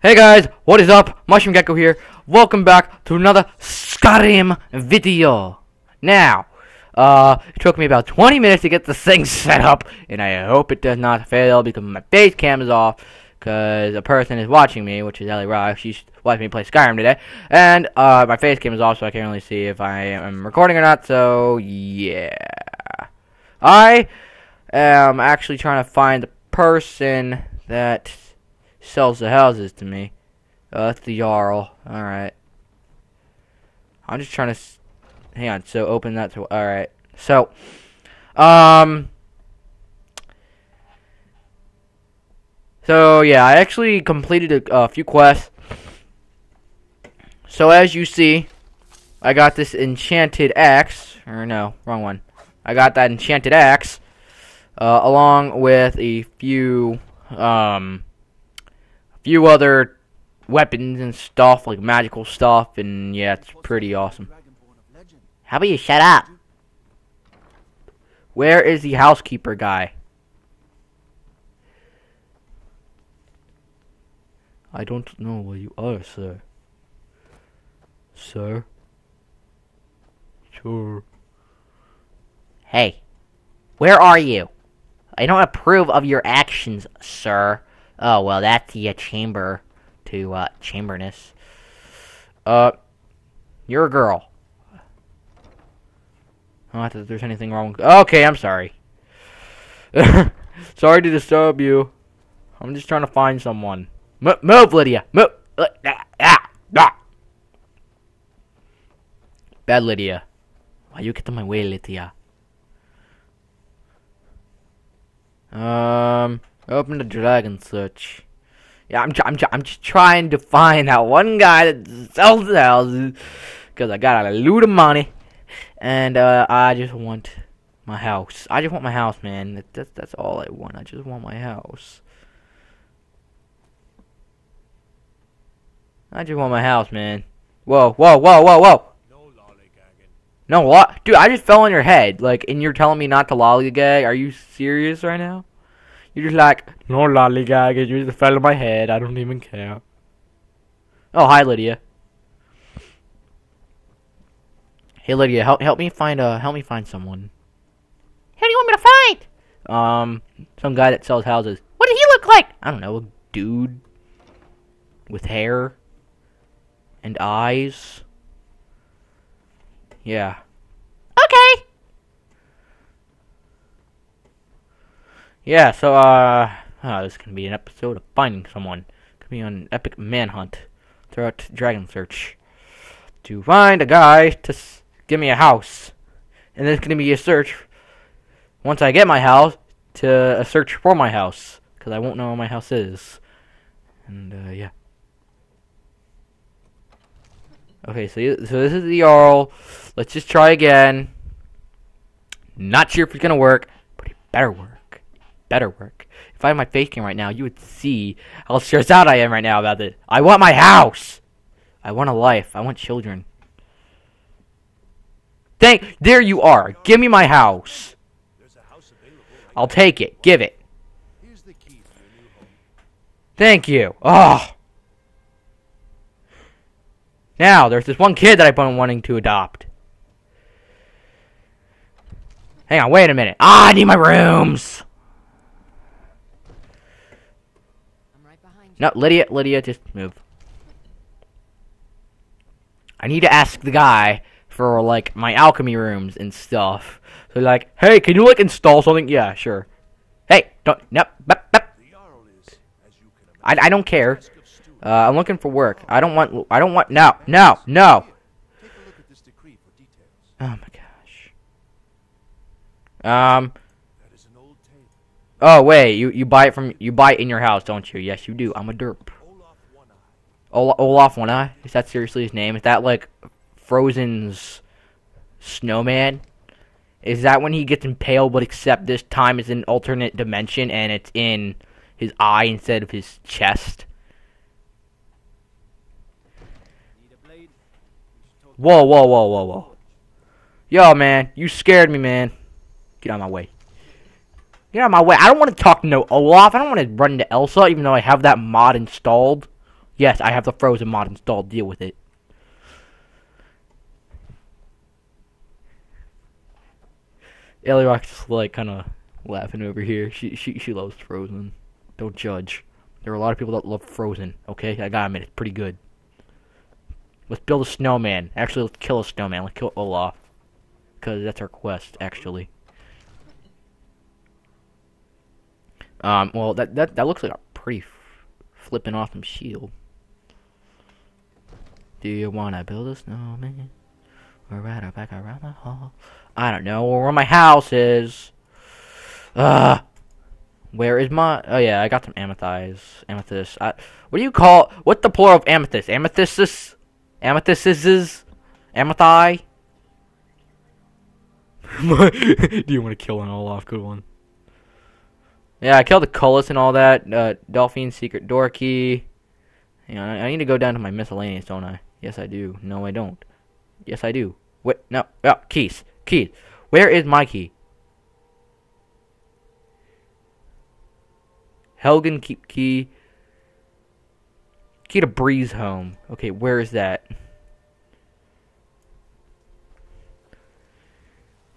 Hey guys, what is up? Mushroom Gecko here. Welcome back to another Skyrim video. Now, uh, it took me about 20 minutes to get this thing set up, and I hope it does not fail because my face cam is off, because a person is watching me, which is Ellie Rock. She's watching me play Skyrim today, and uh, my face cam is off, so I can't really see if I am recording or not. So yeah, I am actually trying to find the person that sells the houses to me. Oh, that's the Jarl. Alright. I'm just trying to... hang on. So, open that to... Alright. So, um... So, yeah, I actually completed a, a few quests. So, as you see, I got this enchanted axe. Or, no, wrong one. I got that enchanted axe. Uh, along with a few, um few other weapons and stuff, like magical stuff, and yeah, it's pretty awesome. How about you shut up? Where is the housekeeper guy? I don't know where you are, sir. Sir? Sure. Hey, where are you? I don't approve of your actions, sir. Oh, well, that's the uh, chamber to uh, chamberness. Uh, you're a girl. Not that there's anything wrong. Okay, I'm sorry. sorry to disturb you. I'm just trying to find someone. M move, Lydia. Move. Ah, ah, ah. Bad Lydia. Why you get in my way, Lydia? Um. Open the Dragonsreach. Yeah, I'm, I'm, I'm just trying to find that one guy that sells houses because I got a loot of money, and uh, I just want my house. I just want my house, man. That's that's all I want. I just want my house. I just want my house, man. Whoa, whoa, whoa, whoa, whoa. No what? Dude, I just fell on your head. Like, and you're telling me not to lollygag? Are you serious right now? You're just like, no lollygag, you just fell on my head, I don't even care. Oh, hi, Lydia. Hey, Lydia, help help me find uh help me find someone. Who do you want me to find? Um, some guy that sells houses. What does he look like? I don't know, a dude with hair and eyes. Yeah. Okay. Yeah, so, uh, oh, this is going to be an episode of finding someone. Could be an epic manhunt throughout Dragonsreach. To find a guy to give me a house. And then it's going to be a search, once I get my house, to a search for my house. Because I won't know where my house is. And, uh, yeah. Okay, so, so this is the Jarl. Let's just try again. Not sure if it's going to work, but it better work better work. If I had my face cam right now, you would see how stressed out I am right now about it. I want my house. I want a life. I want children. Thank. There you are. Give me my house. I'll take it. Give it. Thank you. Oh. Now, there's this one kid that I've been wanting to adopt. Hang on, wait a minute. Ah, I need my rooms. No, Lydia, Lydia, just move. I need to ask the guy for, like, my alchemy rooms and stuff. So, like, hey, can you, like, install something? Yeah, sure. Hey, don't, nope, nope, nope. I, I don't care. Uh, I'm looking for work. I don't want, I don't want, no, no, no. Oh my gosh. Um, Oh wait, you you buy it from you buy it in your house, don't you? Yes, you do. I'm a derp. Olaf, Olaf One Eye. Is that seriously his name? Is that like Frozen's snowman? Is that when he gets impaled, but except this time it's an alternate dimension and it's in his eye instead of his chest? Whoa, whoa, whoa, whoa, whoa. Yo, man, you scared me, man. Get out of my way. Get out of my way. I don't want to talk to no Olaf. I don't want to run into Elsa, even though I have that mod installed. Yes, I have the Frozen mod installed. Deal with it. Ellie just like kind of laughing over here. She she she loves Frozen. Don't judge. There are a lot of people that love Frozen. Okay, I gotta admit it's pretty good. Let's build a snowman. Actually, let's kill a snowman. Let's kill Olaf. Because that's our quest, actually. Um, well, that, that, that looks like a pretty flipping awesome shield. Do you want to build a snowman? We're right back around the hall. I don't know where my house is. Uh, where is my... Oh, yeah, I got some amethyst. Amethyst. I, what do you call... What's the plural of amethyst? Amethystus? Amethystis? Amethyst? do you want to kill an Olaf? Good one. Yeah, I killed the Cullis and all that. Uh, Delphine secret door key. Know, I, I need to go down to my miscellaneous, don't I? Yes, I do. No, I don't. Yes, I do. What? No. Oh, keys. Keys. Where is my key? Helgen keep key. Key to Breezehome. Okay, where is that?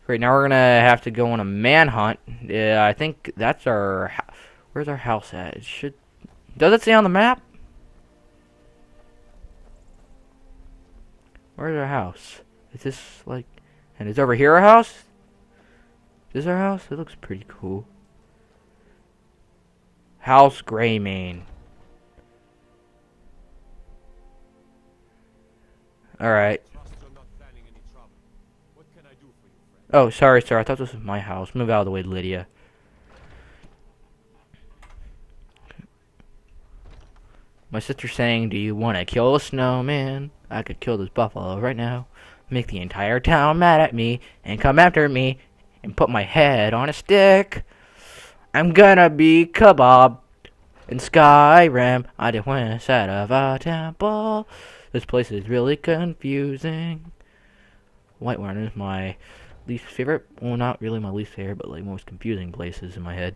Great, now we're gonna have to go on a manhunt. Yeah, I think that's our. Where's our house at? It should. Does it say on the map? Where's our house? Is this like. And is over here our house? Is this our house? It looks pretty cool. House Greymane. Alright. Oh, sorry, sir. I thought this was my house. Move out of the way, Lydia. My sister's saying, do you want to kill a snowman? I could kill this buffalo right now, make the entire town mad at me, and come after me, and put my head on a stick. I'm gonna be kebab in Skyrim. I just went inside of a temple. This place is really confusing. White Whiterun is my least favorite. Well, not really my least favorite, but like most confusing places in my head.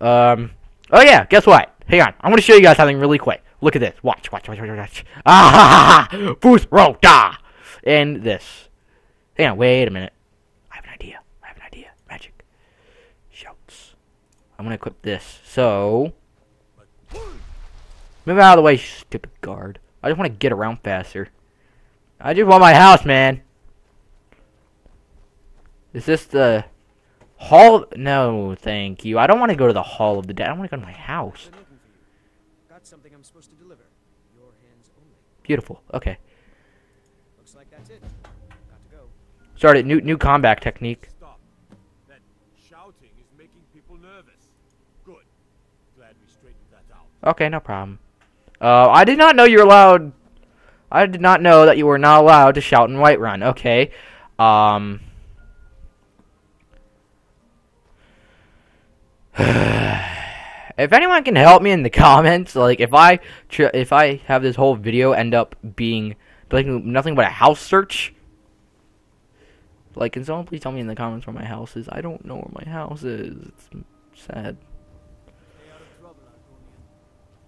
Um. Oh yeah, guess what? Hang on, I'm gonna show you guys something really quick. Look at this. Watch, watch, watch, watch, watch. Ah, ha, ha, ha! Fus Ro Dah, and this. Hang on, wait a minute. I have an idea. I have an idea. Magic. Shouts. I'm gonna equip this. So, move out of the way, stupid guard. I just want to get around faster. I just want my house, man. Is this the hall? No, thank you. I don't want to go to the hall of the dead. I want to go to my house. Got something I'm supposed to deliver. Your hands only. Beautiful. Okay. Looks like that's it. Got to go. Started new new combat technique. Stop. That shouting is making people nervous. Good. Glad we straightened that out. Okay, no problem. Uh, I did not know you're allowed. I did not know that you were not allowed to shout in Whiterun. Okay. Um. If anyone can help me in the comments, like if I if I have this whole video end up being like nothing but a house search, like can someone please tell me in the comments where my house is? I don't know where my house is. It's sad.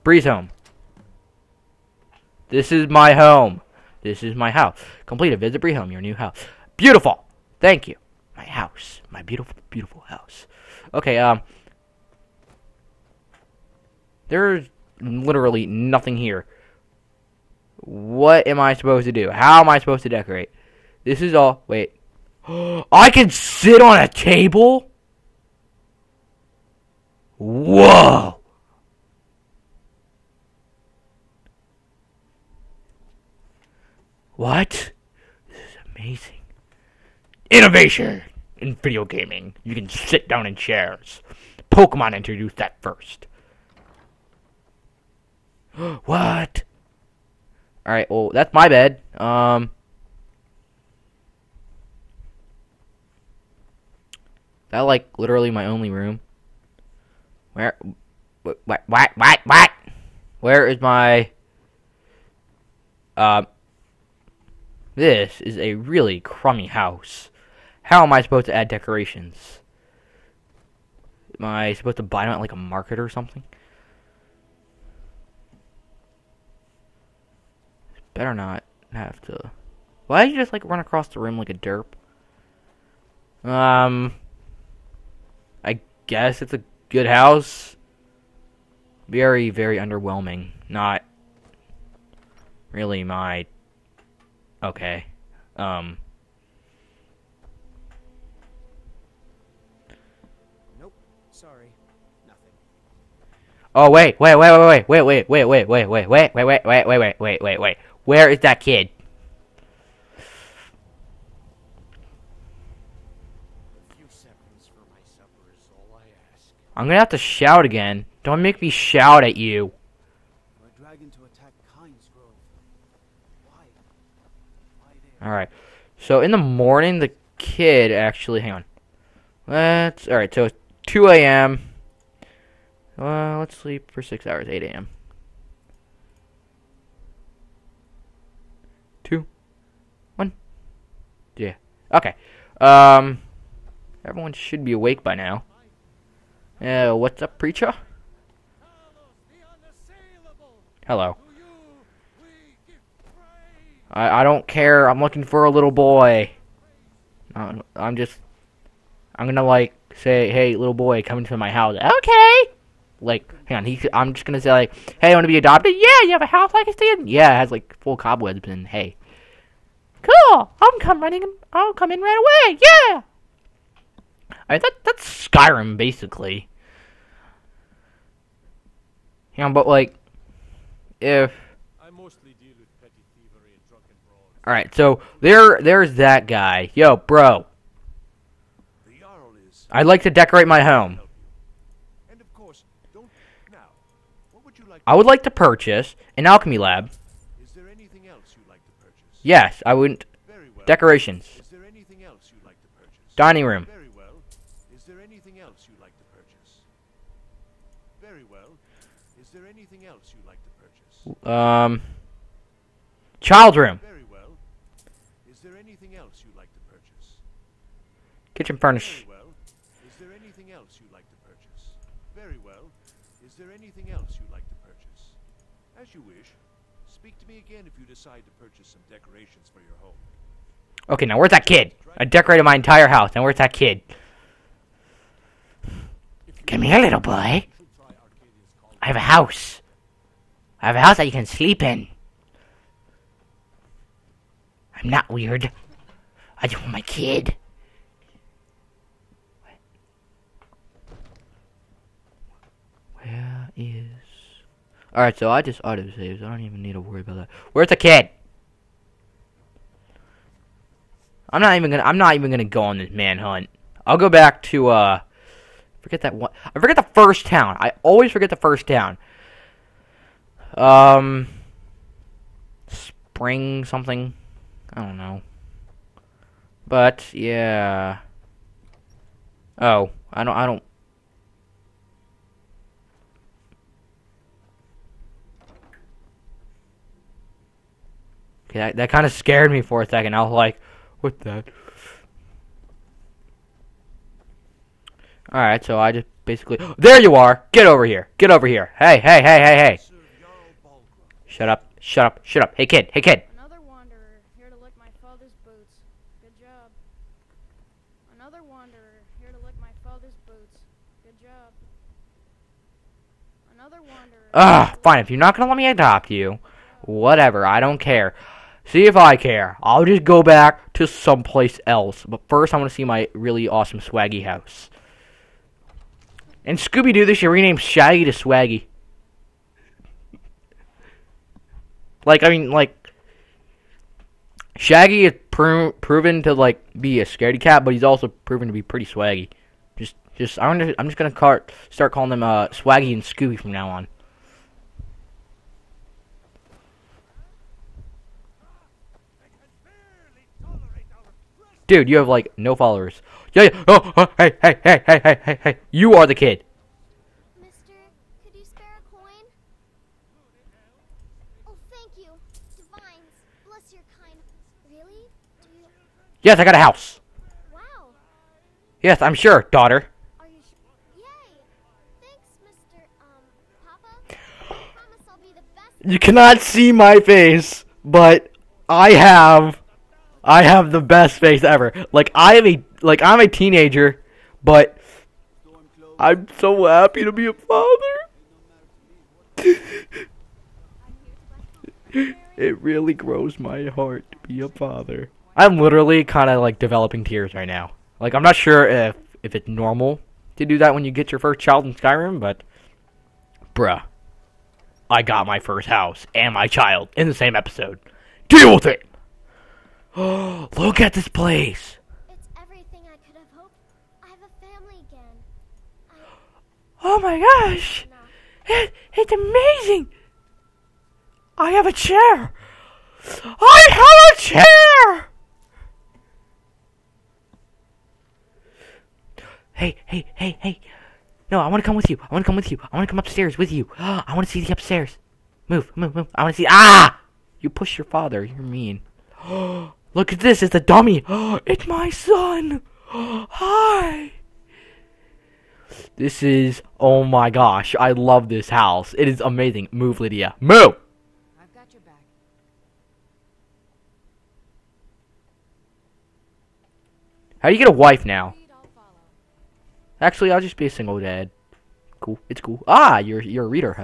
Breezehome. This is my home. This is my house. Complete a visit Bree home, your new house. Beautiful. Thank you. My house. My beautiful, beautiful house. Okay, um. There's literally nothing here. What am I supposed to do? How am I supposed to decorate? This is all. Wait. I can sit on a table? Whoa! What? This is amazing. Innovation in video gaming. You can sit down in chairs. Pokemon introduced that first. what? Alright, well, that's my bed. Um. That, like, literally my only room. Where? What? What? What? What? Where is my. Um. This is a really crummy house. How am I supposed to add decorations? Am I supposed to buy them at like a market or something? Better not have to. Why did you just like run across the room like a derp? Um, I guess it's a good house. Very, very underwhelming. Not really my. Okay. Um. Nope. Sorry. Nothing. Oh wait, wait, wait, wait, wait, wait, wait, wait, wait, wait, wait, wait, wait, wait, wait, wait, wait, wait, wait. Where is that kid? I'm gonna have to shout again. Don't make me shout at you. Alright. So in the morning, the kid actually, hang on. Let's, alright, so 2 a.m. Uh, let's sleep for 6 hours, 8 a.m. Yeah. Okay. Um. Everyone should be awake by now. Yeah. What's up, preacher? Hello. I, I don't care. I'm looking for a little boy. Uh, I'm just. I'm gonna like say, hey, little boy, come into my house. Okay. Like, hang on. He. I'm just gonna say like, hey, I want to be adopted. Yeah, you have a house like I can stay in. Yeah, it has like full cobwebs and hey. Cool. I'll come running. I'll come in right away. Yeah. I that that's Skyrim basically. Yeah, but like, if I mostly deal with petty thievery and drunken brawls. all right, so there, there's that guy. Yo, bro, The Jarl is. I'd like to decorate my home. And of course, don't. Now, what would you like? I would like to purchase an alchemy lab. Yes, I wouldn't. Very well. Decorations, Is there anything else you'd like to purchase? dining room, Very well. Is there anything else you'd like to purchase? Very well. Is there anything else you'd like to purchase? um, child room, Very well. Is there anything else you'd like to purchase? kitchen furnish. Very well. Is there anything else you'd like to purchase? Very well. Is there anything else you'd like to purchase? As you wish. Speak to me again if you decide to decorations for your home. Okay, now where's that kid? I decorated my entire house. Now where's that kid? Come here, little boy. I have a house. I have a house that you can sleep in. I'm not weird. I just want my kid. Where is? All right, so I just auto saves. I don't even need to worry about that. Where's the kid? I'm not even gonna. I'm not even gonna go on this manhunt. I'll go back to uh. Forget that one. I forget the first town. I always forget the first town. Um. Spring something. I don't know. But yeah. Oh, I don't. I don't. Okay, that, that kind of scared me for a second. I was like, what that? Alright, so I just basically. There you are! Get over here! Get over here! Hey, hey, hey, hey, hey! Sir Jarl Balgruuf. Shut up, shut up, shut up. Hey, kid, hey, kid! Another wanderer here to lick my father's boots. Good job. Another wanderer here to lick my father's boots. Good job. Another wanderer. Ah, fine. If you're not gonna let me adopt you, whatever. I don't care. See if I care. I'll just go back to someplace else. But first, I want to see my really awesome swaggy house. And Scooby Doo, they should rename Shaggy to Swaggy. Like, I mean, like, Shaggy is pro- proven to like be a scaredy cat, but he's also proven to be pretty swaggy. Just, just, I'm gonna, I'm just gonna start calling them uh, Swaggy and Scooby from now on. I can barely tolerate our press. Dude, you have like no followers. Yeah, yeah. Oh, oh, hey, hey, hey, hey, hey, hey, hey. You are the kid. Mister, could you spare a coin? Oh, thank you. Divines, bless your kind. Really? Do you? Yes, I got a house. Wow. Yes, I'm sure, daughter. Are you sure? Yay! Thanks, Mister. Um, Papa. I promise I'll be the best. You cannot see my face, but I have I have the best face ever. Like I am a like I'm a teenager, but I'm so happy to be a father. it really grows my heart to be a father. I'm literally kind of like developing tears right now. Like I'm not sure if if it's normal to do that when you get your first child in Skyrim, but bruh, I got my first house and my child in the same episode. Deal with it. Look at this place. It's everything I could have hoped. I have a family again. I Oh my gosh! It, it's amazing! I have a chair! I have a chair! Hey, hey, hey, hey. No, I want to come with you. I want to come with you. I want to come upstairs with you. I want to see the upstairs. Move, move, move. I want to see. Ah! You push your father. You're mean. Look at this. It's a dummy. It's my son. Hi. This is. Oh my gosh. I love this house. It is amazing. Move, Lydia. Move! I've got your back. How do you get a wife now? Lead, I'll follow. Actually, I'll just be a single dad. Cool. It's cool. Ah, you're you're a reader,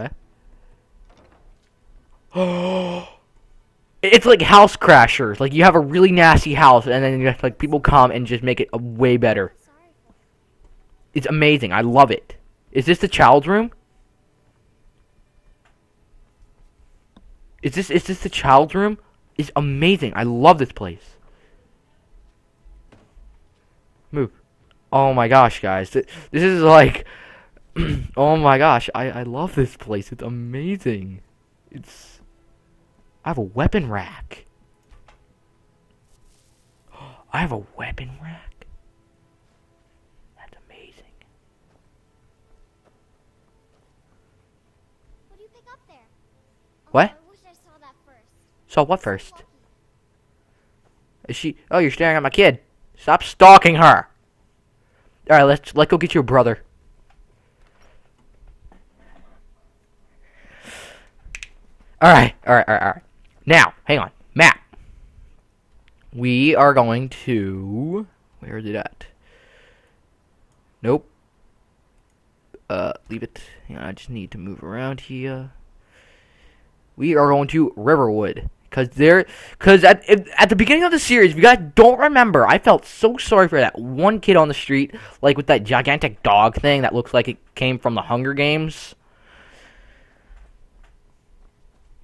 huh? it's like House Crashers. Like you have a really nasty house, and then you have, like people come and just make it a way better. It's amazing. I love it. Is this the child's room? Is this is this the child's room? It's amazing. I love this place. Move. Oh my gosh, guys. Th- This is like Oh my gosh. I I love this place. It's amazing. It's I have a weapon rack. I have a weapon rack. That's amazing. What do you pick up there? Oh, What? I wish I saw that first. So what first? Is she? Oh, you're staring at my kid. Stop stalking her. All right, let's let go get your brother. All right, all right, all right, all right. Now, hang on, map. We are going to. Where is it at? Nope. Uh, leave it. On, I just need to move around here. We are going to Riverwood. Cause there, cause at at the beginning of the series, if you guys don't remember, I felt so sorry for that one kid on the street, like with that gigantic dog thing that looks like it came from the Hunger Games.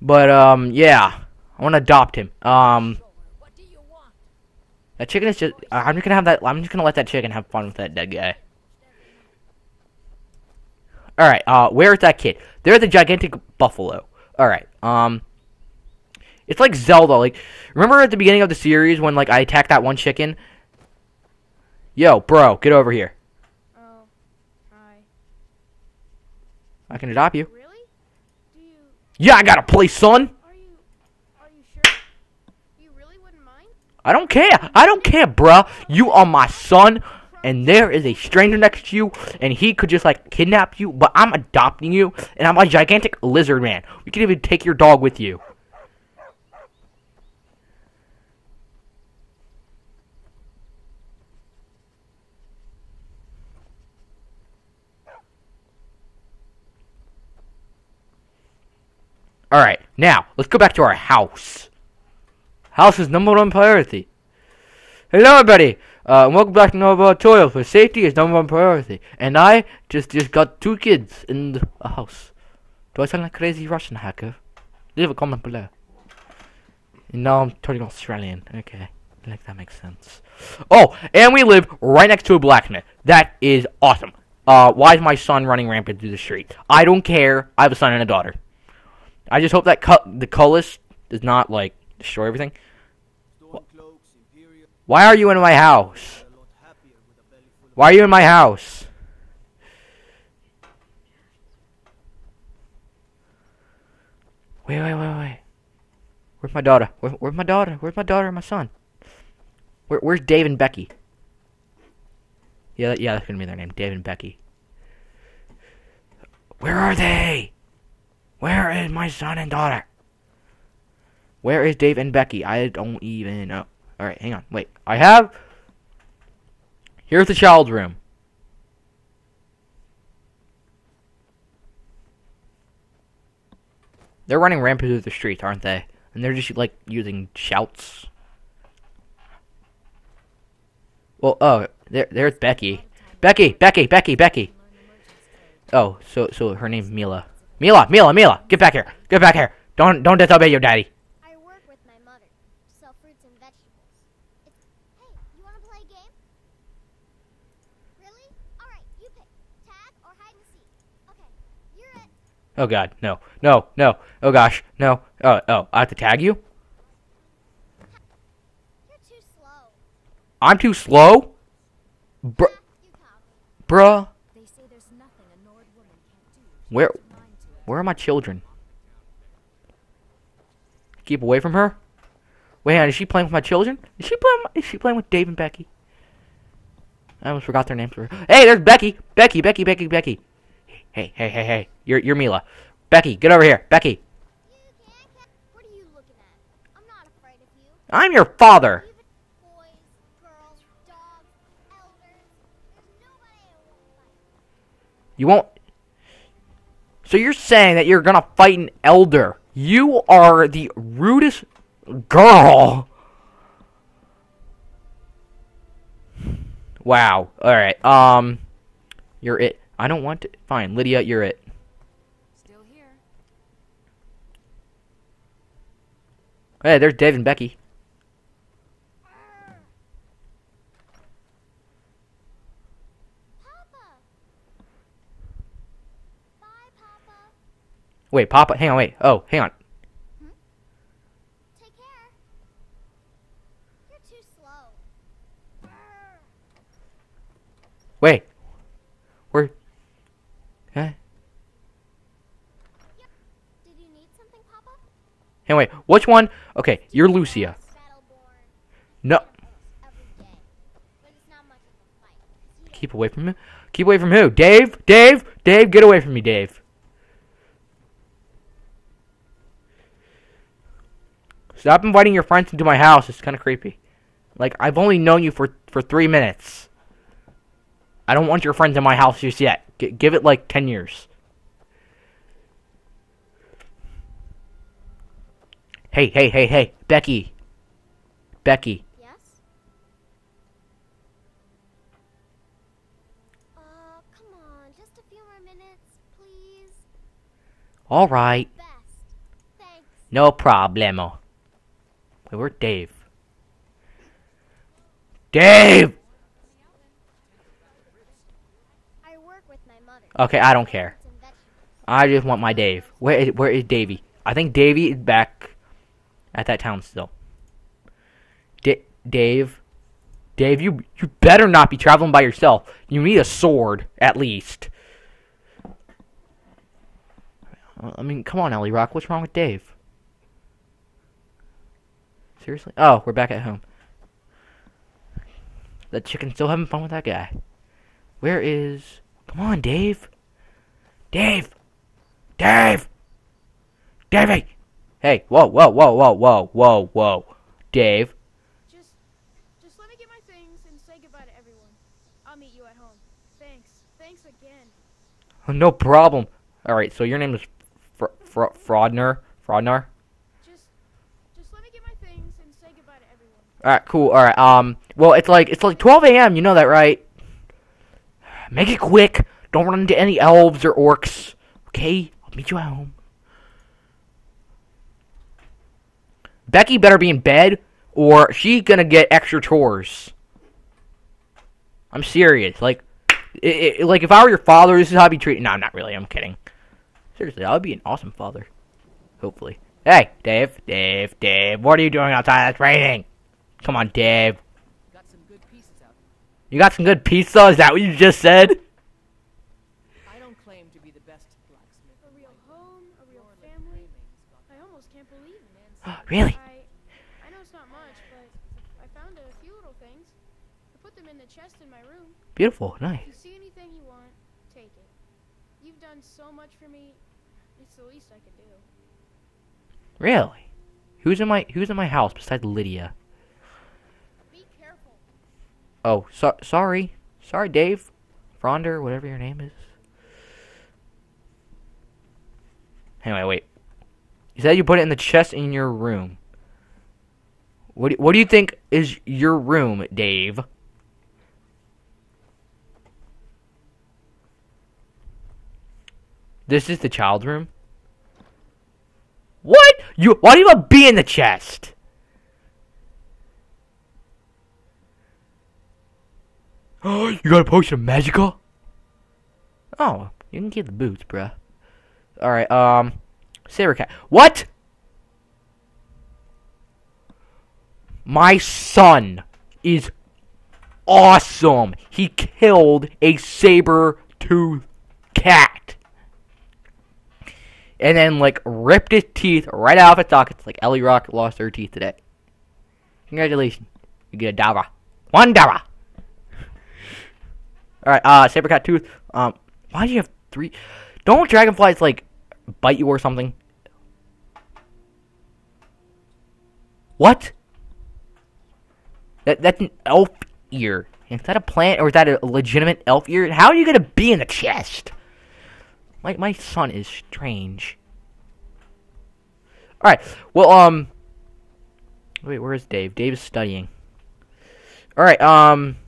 But um, yeah, I want to adopt him. Um, What do you want? that chicken is just. I'm just gonna have that. I'm just gonna let that chicken have fun with that dead guy. All right. Uh, where's that kid? There's the gigantic buffalo. All right. Um, it's like Zelda. Like, remember at the beginning of the series when like I attacked that one chicken? Yo, bro, get over here. Oh, hi. I can adopt you. Really? Do you? Yeah, I got a place, son. Are you? Are you sure? You really wouldn't mind? I don't care. I don't care, bruh. You are my son, and there is a stranger next to you, and he could just like kidnap you. But I'm adopting you, and I'm a gigantic lizard man. We can even take your dog with you. All right, now let's go back to our house. House is number one priority. Hello, everybody. Uh, welcome back to another tutorial for safety is number one priority. And I just just got two kids in the a house. Do I sound like crazy Russian hacker? Leave a comment below. And now I'm turning Australian. Okay, like that makes sense. Oh, and we live right next to a blacksmith. That is awesome. Uh, why is my son running rampant through the street? I don't care. I have a son and a daughter. I just hope that the cullis does not like destroy everything. Why are you in my house? Why are you in my house? Wait, wait, wait, wait. Where's my daughter? Where, where's my daughter? Where's my daughter and my son? Where, where's Dave and Becky? Yeah, yeah, that's gonna be their name, Dave and Becky. Where are they? Where is my son and daughter? Where is Dave and Becky? I don't even know. All right, hang on. Wait, I have. Here's the child's room. They're running rampant through the streets, aren't they? And they're just like using shouts. Well, oh, there, there's Becky. Becky, Becky, Becky, Becky. Oh, so so her name's Mila. Mila, Mila, Mila, get back here. Get back here. Don't don't disobey your daddy. I work with my mother. Sell fruits and vegetables. It's hey, you wanna play a game? Really? Alright, you pick. Tag or hide and seek. Okay. You're it. Oh god, no. No, no. Oh gosh, no. Oh, oh, I have to tag you? You're too slow. I'm too slow? Br- you caught me. bruh. They say there's nothing a Nord woman can't do. if she Where puts her mind to it. where are my children? Keep away from her? Wait, on, is she playing with my children? Is she playing is she playing with Dave and Becky? I almost forgot their names. Hey, there's Becky. Becky, Becky, Becky, Becky. Hey, hey, hey, hey. You're you're Mila. Becky, get over here. Becky. You can't catch. What are you looking at? I'm not afraid of you. I'm your father. Boys, girls, dogs, elders. There's nobody I won't fight. You won't. So you're saying that you're gonna fight an elder? You are the rudest girl. Wow. All right. Um, you're it. I don't want to. Fine, Lydia, you're it. Still here. Oh, hey, there's Dave and Becky. Papa. Bye, Papa. Wait, Papa. Hang on. Wait. Oh, hang on. Hmm? Take care. You're too slow. Wait. Where? Huh? Did you need something, Papa? Wait. Which one? Okay, you're Lucia. No. Keep away from him. Keep away from who? Dave? Dave? Dave, get away from me, Dave. Stop inviting your friends into my house. It's kind of creepy. Like, I've only known you for, for three minutes. I don't want your friends in my house just yet. G- give it like 10 years. Hey, hey, hey, hey. Becky. Becky. Yes? Uh, come on. Just a few more minutes, please. Best. Thanks. No problemo. Wait, where's Dave? Dave! I work with my mother. Okay, I don't care. Fruits and vegetables. I just want my Dave. Where is, where is Davy? I think Davy is back at that town still. D- Dave? Dave, you you better not be traveling by yourself. You need a sword, at least. I mean, come on, Ellie Rock. What's wrong with Dave? Seriously? Oh, we're back at home. The chicken's still having fun with that guy. Where is... Come on, Dave. Dave! Dave! Davey! Hey, whoa, whoa, whoa, whoa, whoa, whoa, whoa. Dave. Just, just let me get my things and say goodbye to everyone. I'll meet you at home. Thanks. Thanks again. No problem. Alright, so your name is Fr- Fr- Fraudner? Fraudnar? Just, just let me get my things and say goodbye to everyone. Alright, cool. Alright, um, well, it's like, it's like 12 a.m., you know that, right? Make it quick. Don't run into any elves or orcs. Okay? I'll meet you at home. Becky better be in bed, or she's gonna get extra chores. I'm serious. Like, i i like if I were your father, this is how I'd be treated. No, I'm not really. I'm kidding. Seriously, I would be an awesome father. Hopefully. Hey, Dave, Dave, Dave, what are you doing outside? It's raining. Come on, Dave. You got some good pieces out. You got some good pizza? Is that what you just said? I don't claim to be the best blacksmith. A in real my home, a real Lord family. Raymond's I almost can't believe it. really? I, I know it's not much, but I found a few little things. I put them in the chest in my Beautiful, If nice. you see anything you want, take it. You've done so much for me. It's the least I can do. Really? Who's in my Who's in my house besides Lydia? Be careful. Oh, so, sorry, sorry, Dave, Fronder, whatever your name is. Anyway, wait. You said you put it in the chest in your room. What do, What do you think is your room, Dave? This is the child room. What? You? Why do you have a bee in the chest? Oh, you got a potion of magical? Oh, you can keep the boots, bruh. Alright, um, Saber Cat. What? My son is awesome. He killed a saber tooth cat. And then, like, ripped his teeth right out of its sockets, like Ellie Rock lost her teeth today. Congratulations. You get a dollar. One dollar. Alright, uh, saber cat tooth. Um, why do you have three? Don't dragonflies, like, bite you or something? What? That that's an elf ear. Is that a plant or is that a legitimate elf ear? How are you gonna be in the chest? My my son is strange. Alright, well um Wait, where is Dave? Dave is studying. Alright, um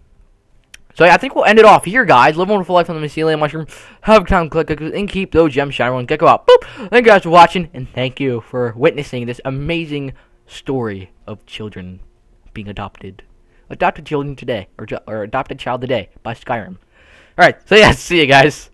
so yeah, I think we'll end it off here, guys. Live a wonderful life on the mycelium mushroom. Have a time, click, click, and keep those gems shining. Gecko out. Boop. Thank you guys for watching, and thank you for witnessing this amazing story of children being adopted. Adopted children today, or, or adopted child today by Skyrim. Alright, so yeah, see you guys.